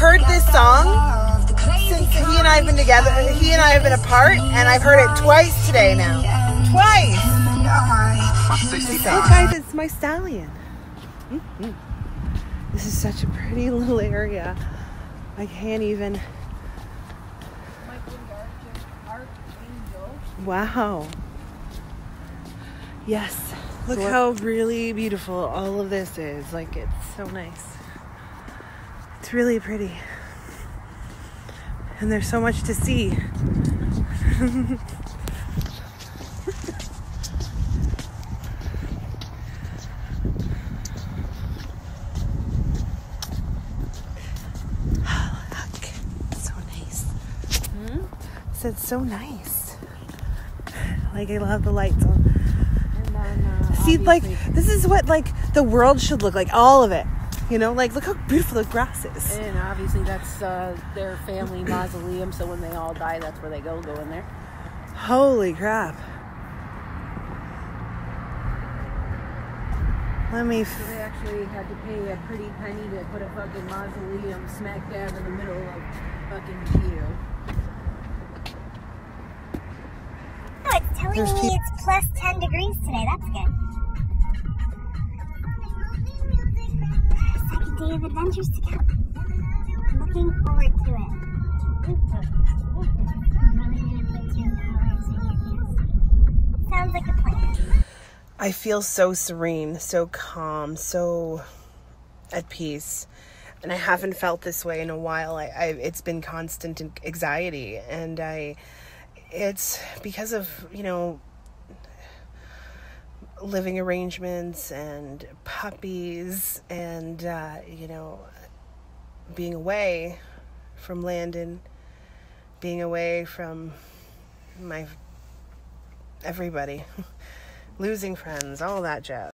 heard this song since he and I have been together. He and I have been apart, and I've heard it twice today now. Twice. Look, guys, it's my stallion. Mhm. This is such a pretty little area. I can't even. Wow. Yes. Look how really beautiful all of this is. Like, it's so nice. It's really pretty. And there's so much to see. Look, so nice. I said so nice. Like I love the lights on. And then, uh, See, like this is what like the world should look like. All of it. You know, like look how beautiful the grass is. And obviously, that's uh, their family mausoleum. So when they all die, that's where they go. Go in there. Holy crap! Let me. So they actually had to pay a pretty penny to put a fucking mausoleum smack dab in the middle of fucking view. Oh, it's telling There's me peop- it's plus 10 degrees today. That's good. Day of adventures to come. I'm looking forward to it. Sounds like a plan. I feel so serene, so calm, so at peace. And I haven't felt this way in a while. I, I it's been constant anxiety, and I, it's because of you know, living arrangements and puppies, and uh, you know, being away from Landon, being away from my everybody, losing friends, all that jazz.